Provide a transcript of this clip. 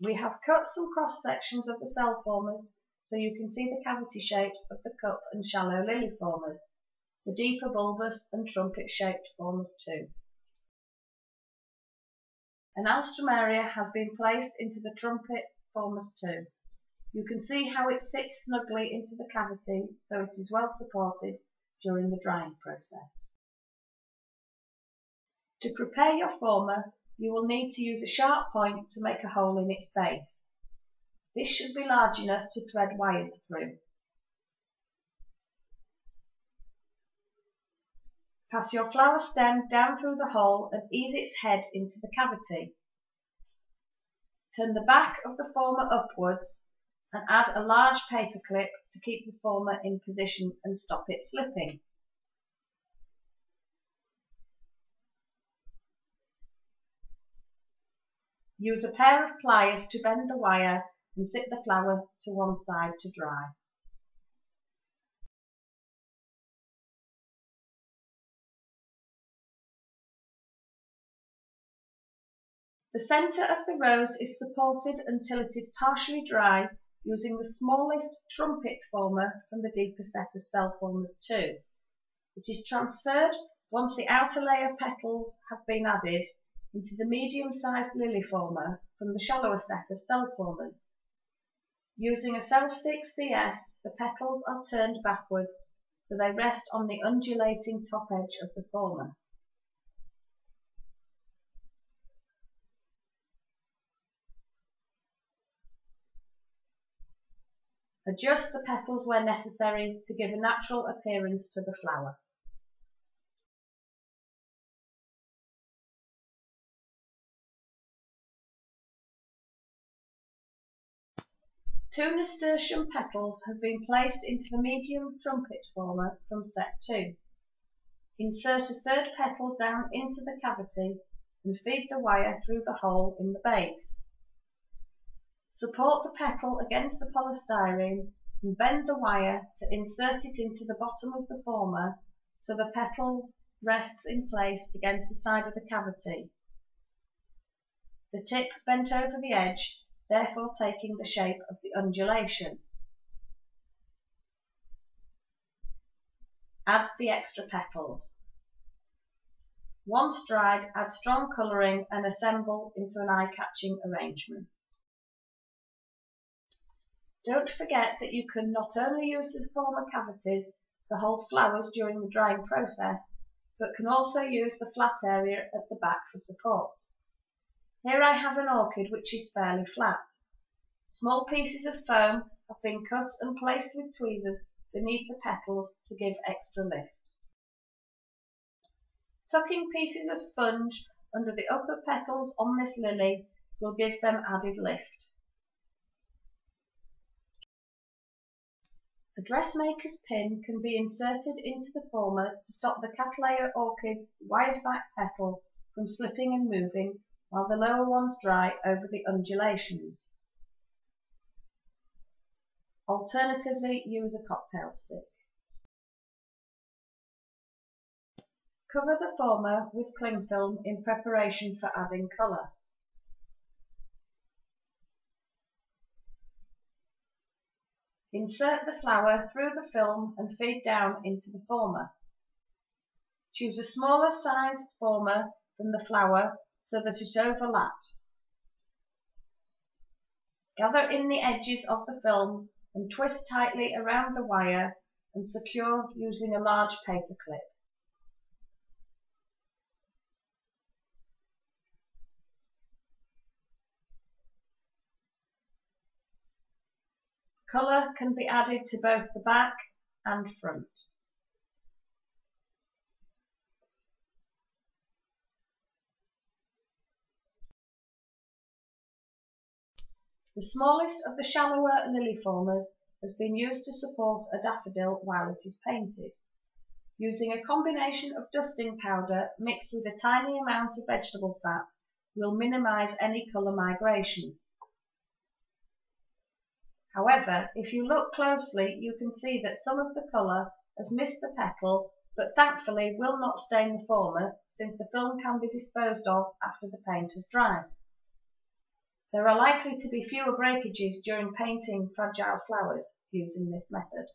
We have cut some cross sections of the CelFormers so you can see the cavity shapes of the cup and shallow lily formers, the deeper bulbous and trumpet shaped formers too. An alstroemeria has been placed into the trumpet formers too. You can see how it sits snugly into the cavity so it is well supported during the drying process. To prepare your former, you will need to use a sharp point to make a hole in its base. This should be large enough to thread wires through. Pass your flower stem down through the hole and ease its head into the cavity. Turn the back of the former upwards and add a large paper clip to keep the former in position and stop it slipping. Use a pair of pliers to bend the wire and sit the flower to one side to dry. The centre of the rose is supported until it is partially dry using the smallest trumpet former from the deeper set of CelFormers too. It is transferred once the outer layer of petals have been added into the medium-sized lily former from the shallower set of CelFormers. Using a CelStick CS, the petals are turned backwards so they rest on the undulating top edge of the former. Adjust the petals where necessary to give a natural appearance to the flower. Two nasturtium petals have been placed into the medium trumpet former from set 2. Insert a third petal down into the cavity and feed the wire through the hole in the base. Support the petal against the polystyrene and bend the wire to insert it into the bottom of the former so the petal rests in place against the side of the cavity. The tip bent over the edge therefore taking the shape of the undulation. Add the extra petals. Once dried, add strong colouring and assemble into an eye-catching arrangement. Don't forget that you can not only use the former cavities to hold flowers during the drying process, but can also use the flat area at the back for support. Here I have an orchid which is fairly flat. Small pieces of foam have been cut and placed with tweezers beneath the petals to give extra lift. Tucking pieces of sponge under the upper petals on this lily will give them added lift. A dressmaker's pin can be inserted into the former to stop the Cattleya orchid's wide back petal from slipping and moving while the lower ones dry over the undulations. Alternatively, use a cocktail stick. Cover the former with cling film in preparation for adding colour. Insert the flower through the film and feed down into the former. Choose a smaller sized former than the flower so that it overlaps. Gather in the edges of the film and twist tightly around the wire and secure using a large paper clip. Colour can be added to both the back and front. The smallest of the shallower lily formers has been used to support a daffodil while it is painted. Using a combination of dusting powder mixed with a tiny amount of vegetable fat will minimize any colour migration. However, if you look closely you can see that some of the colour has missed the petal but thankfully will not stain the former since the film can be disposed of after the paint has dried. There are likely to be fewer breakages during painting fragile flowers using this method.